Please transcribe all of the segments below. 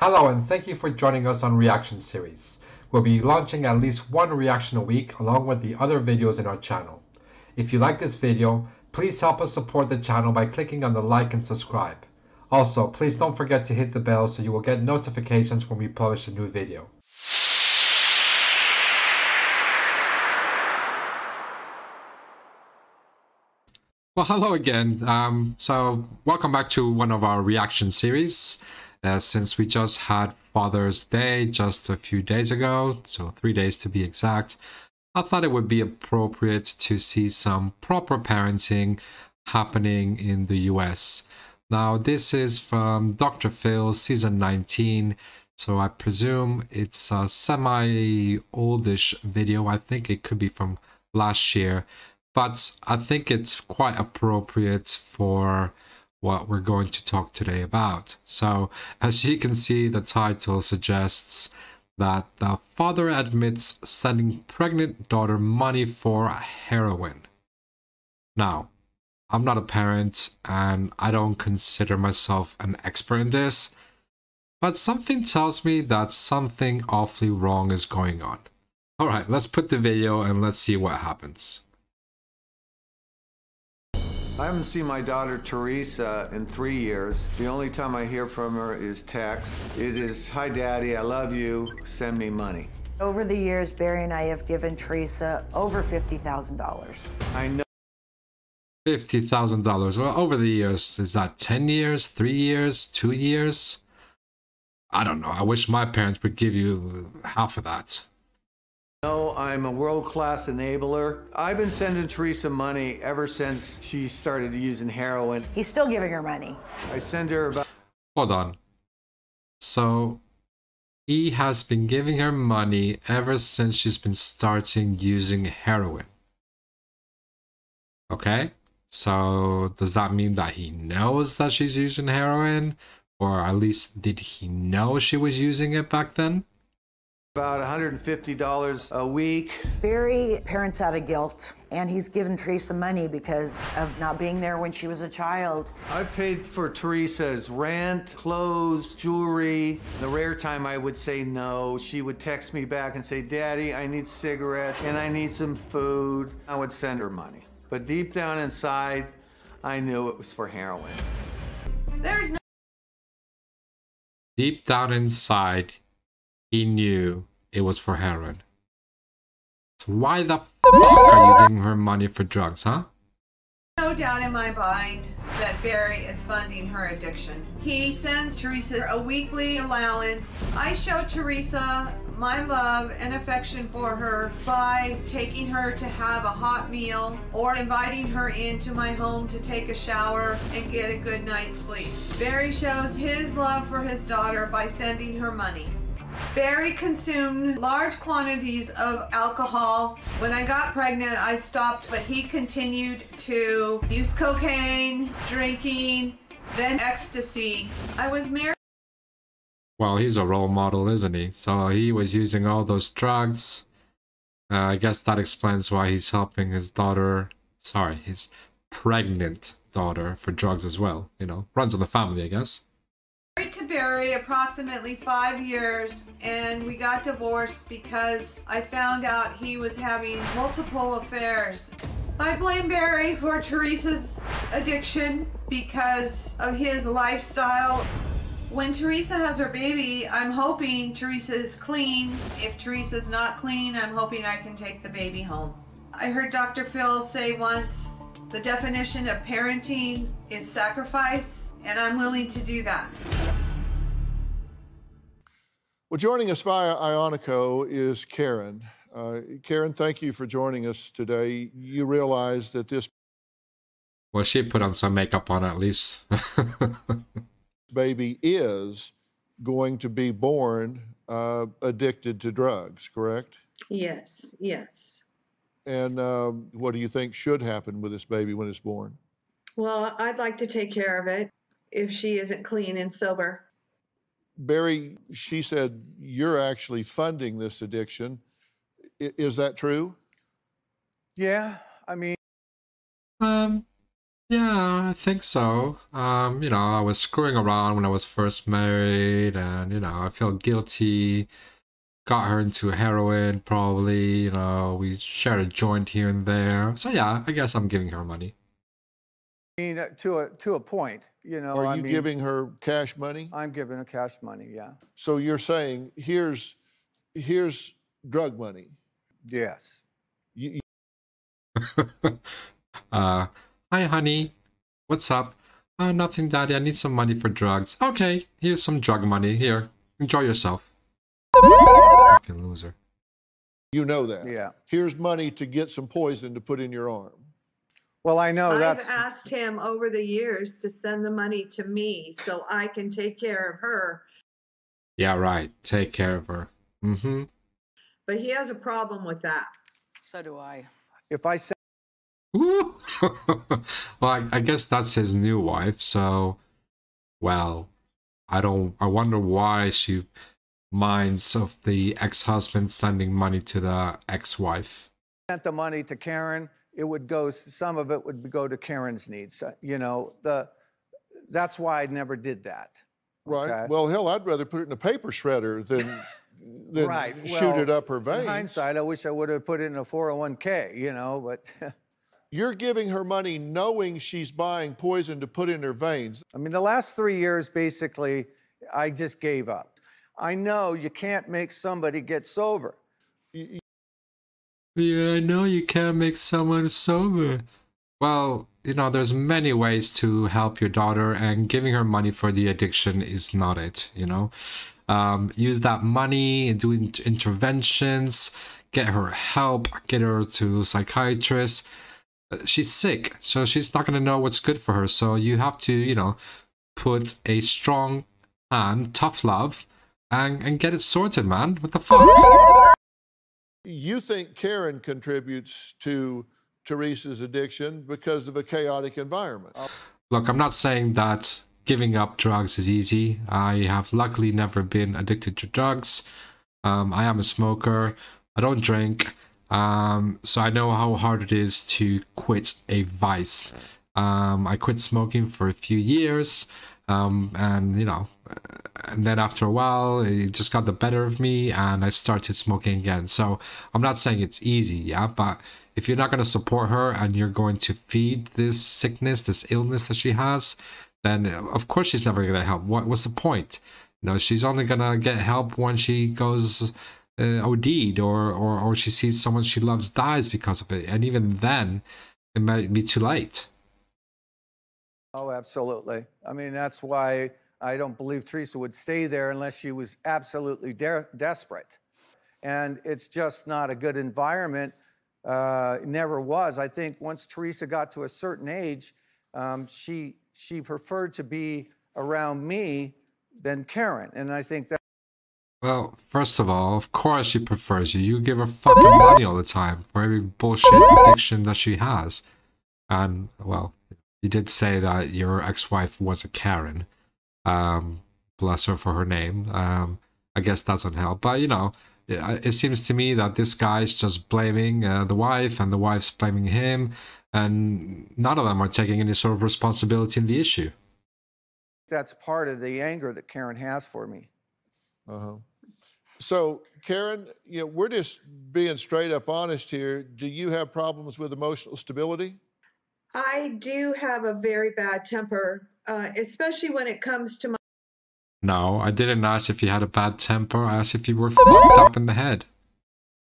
Hello and thank you for joining us on Reaction Series. We'll be launching at least one reaction a week along with the other videos in our channel. If you like this video, please help us support the channel by clicking on the like and subscribe. Also, please don't forget to hit the bell so you will get notifications when we publish a new video. Well, hello again. Um, so, welcome back to one of our reaction series. Uh, since we just had Father's Day just a few days ago, so three days to be exact, I thought it would be appropriate to see some proper parenting happening in the US. Now, this is from Dr. Phil, season 19. So I presume it's a semi-oldish video. I think it could be from last year but I think it's quite appropriate for what we're going to talk today about. So, as you can see, the title suggests that the father admits sending pregnant daughter money for heroin. Now, I'm not a parent and I don't consider myself an expert in this, but something tells me that something awfully wrong is going on. Alright, let's put the video and let's see what happens. I haven't seen my daughter Teresa in three years. The only time I hear from her is text. It is, hi daddy, I love you, send me money. Over the years, Barry and I have given Teresa over $50,000. I know. $50,000. Well, over the years, is that 10 years, 3 years, 2 years? I don't know. I wish my parents would give you half of that. No, I'm a world-class enabler. I've been sending Teresa money ever since she started using heroin. He's still giving her money. I send her about... Hold on. So, he has been giving her money ever since she's been starting using heroin. Okay? So, does that mean that he knows that she's using heroin? Or at least, did he know she was using it back then? About $150 a week. Barry parents out of guilt, and he's given Teresa money because of not being there when she was a child. I've paid for Teresa's rent, clothes, jewelry. The rare time I would say no, she would text me back and say, Daddy, I need cigarettes and I need some food. I would send her money. But deep down inside, I knew it was for heroin. There's no Deep down inside, he knew it was for heroin. So why the are you giving her money for drugs, huh? No doubt in my mind that Barry is funding her addiction. He sends Teresa a weekly allowance. I show Teresa my love and affection for her by taking her to have a hot meal or inviting her into my home to take a shower and get a good night's sleep. Barry shows his love for his daughter by sending her money. Barry consumed large quantities of alcohol. When I got pregnant, I stopped, but he continued to use cocaine, drinking, then ecstasy. I was married. Well, he's a role model, isn't he? So he was using all those drugs. Uh, I guess that explains why he's helping his daughter, sorry, his pregnant daughter for drugs as well. You know, runs in the family, I guess approximately five years and we got divorced because I found out he was having multiple affairs. I blame Barry for Teresa's addiction because of his lifestyle. When Teresa has her baby, I'm hoping Teresa is clean. If Teresa's not clean, I'm hoping I can take the baby home. I heard Dr. Phil say once, the definition of parenting is sacrifice, and I'm willing to do that. Well, joining us via Ionico is Karin. Uh, Karin, thank you for joining us today. You realize that this. Well, she put on some makeup on at least. baby is going to be born uh, addicted to drugs, correct? Yes, yes. And um, what do you think should happen with this baby when it's born? Well, I'd like to take care of it if she isn't clean and sober. Barry, she said you're actually funding this addiction. I, is that true? Yeah, I mean, um, Yeah, I think so. Um, you know, I was screwing around when I was first married, and you know, I felt guilty. Got her into heroin, probably. You know, we shared a joint here and there. So yeah, I guess I'm giving her money. I mean, uh, to a to a point, you know. Are I you mean, giving her cash money? I'm giving her cash money. Yeah. So you're saying here's here's drug money. Yes. You, uh, hi, honey. What's up? Uh, nothing, daddy. I need some money for drugs. Okay, here's some drug money. Here, enjoy yourself. Fucking loser. you know that. Yeah. Here's money to get some poison to put in your arm. Well, I know I've that's asked him over the years to send the money to me so I can take care of her. Yeah, right. Take care of her. Mm-hmm. But he has a problem with that. So do I. if I say well, I, I guess that's his new wife. So, well, I don't. I wonder why she minds of the ex-husband sending money to the ex-wife. sent the money to Karin, it would go. Some of it would go to Karin's needs. uh, You know, the that's why I never did that. Right. Okay. Well, hell, I'd rather put it in a paper shredder than than right. shoot well, it up her veins. In hindsight, I wish I would have put it in a 401k. You know, but You're giving her money knowing she's buying poison to put in her veins. I mean, the last three years, basically, I just gave up. I know you can't make somebody get sober. Yeah, I know you can't make someone sober. Well, you know, there's many ways to help your daughter, and giving her money for the addiction is not it, you know? Um, use that money, do in- interventions, get her help, get her to psychiatrists. Uh, She's sick, so she's not going to know what's good for her. So you have to, you know, put a strong hand, tough love, and, and get it sorted, man. What the fuck? You think Karin contributes to Teresa's addiction because of a chaotic environment. Look, I'm not saying that giving up drugs is easy. I have luckily never been addicted to drugs. Um, I am a smoker. I don't drink. Um, so I know how hard it is to quit a vice. Um, I quit smoking for a few years. Um, and, you know, and then after a while, it just got the better of me and I started smoking again. So I'm not saying it's easy, yeah, but if you're not going to support her and you're going to feed this sickness, this illness that she has, then uh, of course she's never going to help. What, what's the point? You know, she's only going to get help when she goes uh, OD'd or, or, or she sees someone she loves dies because of it. And even then, it might be too late. Oh, absolutely. I mean, that's why I don't believe Teresa would stay there unless she was absolutely de- desperate. And it's just not a good environment. Uh, never was. I think once Teresa got to a certain age, um, she she preferred to be around me than Karin, and I think that. Well, first of all, of course she prefers you. You give her fucking money all the time for every bullshit addiction that she has. And, well, you did say that your ex-wife was a Karen. Um, bless her for her name. Um, I guess that doesn't help. But, you know, it, it seems to me that this guy's just blaming uh, the wife and the wife's blaming him. And none of them are taking any sort of responsibility in the issue. That's part of the anger that Karin has for me. Uh-huh. So, Karin, you know, we're just being straight up honest here. Do you have problems with emotional stability? I do have a very bad temper, uh, especially when it comes to my. No, I didn't ask if you had a bad temper. I asked if you were fucked up in the head.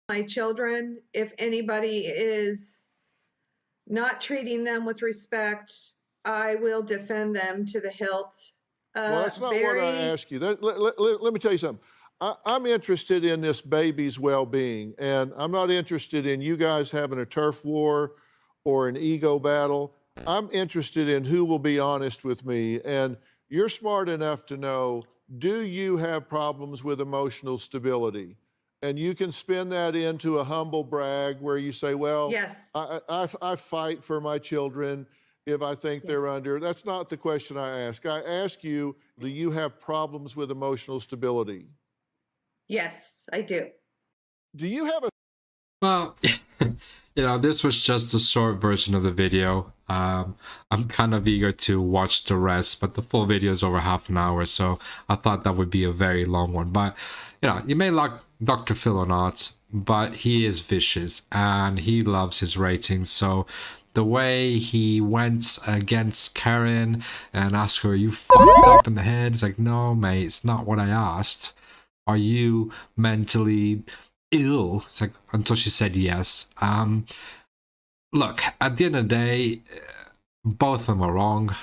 my children, if anybody is not treating them with respect, I will defend them to the hilt. Uh, well, that's not very, what I asked you. That- let, let- let- let me tell you something. I, I'm interested in this baby's well being, and I'm not interested in you guys having a turf war or an ego battle. I'm interested in who will be honest with me. And you're smart enough to know do you have problems with emotional stability? And you can spin that into a humble brag where you say, well, Yes. I, I, I fight for my children if I think they're under. That's not the question I ask. I ask you, do you have problems with emotional stability? Yes, I do. Do you have a Well, you know, this was just a short version of the video. Um, I'm kind of eager to watch the rest, but the full video is over half an hour, so I thought that would be a very long one. But you know, you may like Dr. Phil or not, but he is vicious and he loves his ratings. So the way he went against Karin and asked her, "You fucked up in the head," it's like, no, mate, it's not what I asked. Are you mentally ill? Like until she said yes. Um, look, at the end of the day, both of them are wrong.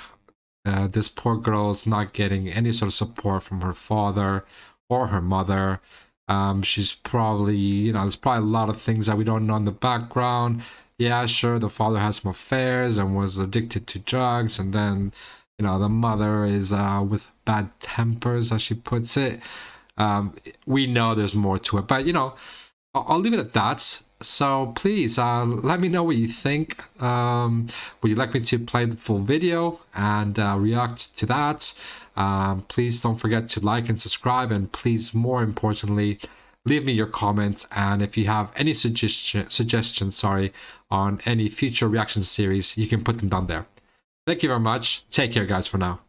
Uh, this poor girl's not getting any sort of support from her father or her mother. Um, she's probably, you know, there's probably a lot of things that we don't know in the background. Yeah, sure, the father has some affairs and was addicted to drugs, and then, you know, the mother is uh, with bad tempers, as she puts it. Um, we know there's more to it, but you know, I'll leave it at that. So please uh, let me know what you think. Um, would you like me to play the full video and uh, react to that? Um, please don't forget to like and subscribe, and please, more importantly, leave me your comments. And if you have any suggestion, suggestions, sorry, on any future reaction series, you can put them down there. Thank you very much. Take care, guys, for now.